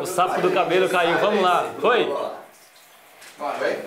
O sapo do cabelo caiu. Vamos lá. Foi? Vai.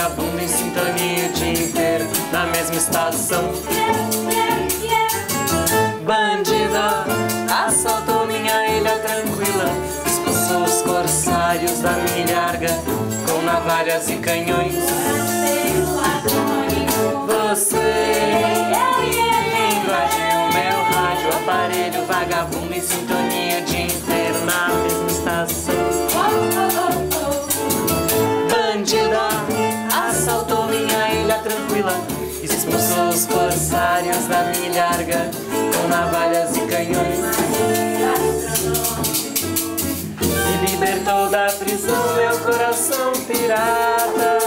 Vagabundo em sintonia o dia inteiro na mesma estação. Bandida assaltou minha ilha tranquila, expulsou os corsários da milharga com navalhas e canhões. Você invadiu meu rádio, aparelho vagabundo em sintonia o dia inteiro na mesma estação. Navalhas e canhões. Me libertou da prisão meu coração pirata.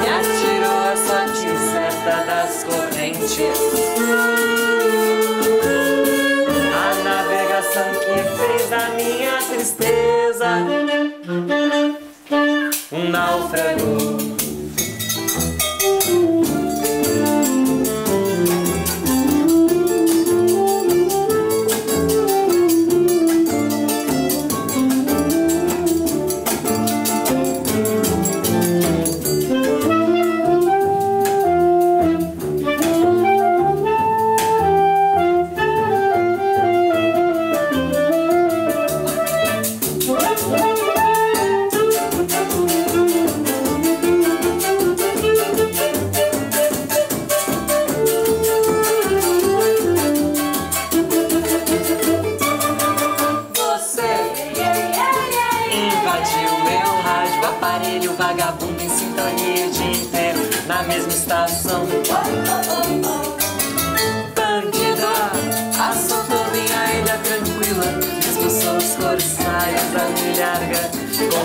Me atirou a sorte incerta das correntes. A navegação que fez da minha tristeza um náufrago.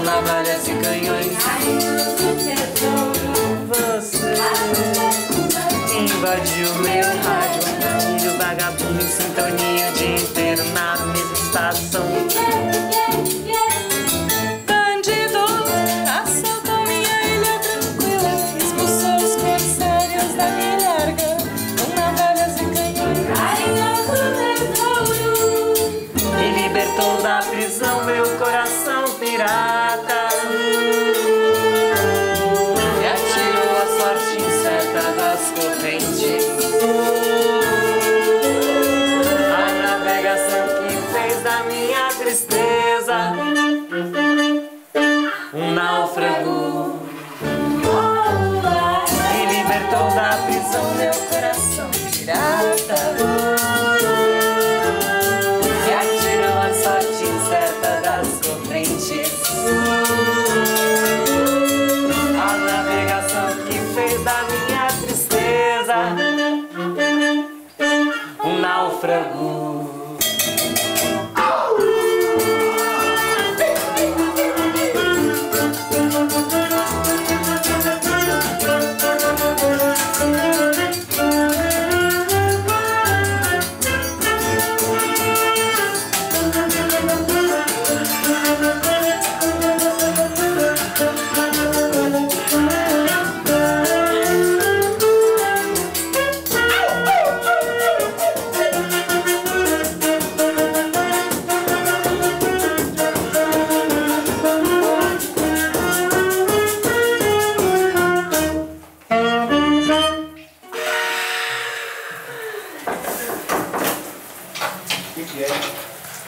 Navalhas e canhões. Você invadiu meu rádio, aparelho vagabundo em sintonia o dia inteiro na mesma estação. Minha tristeza um náufrago. Me libertou da prisão meu coração pirata. Me atirou a sorte incerta das correntes. A navegação que fez da minha tristeza um náufrago.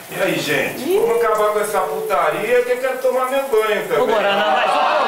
E aí, gente? Vamos acabar com essa putaria que eu quero tomar meu banho também. Mais um pouquinho. Mais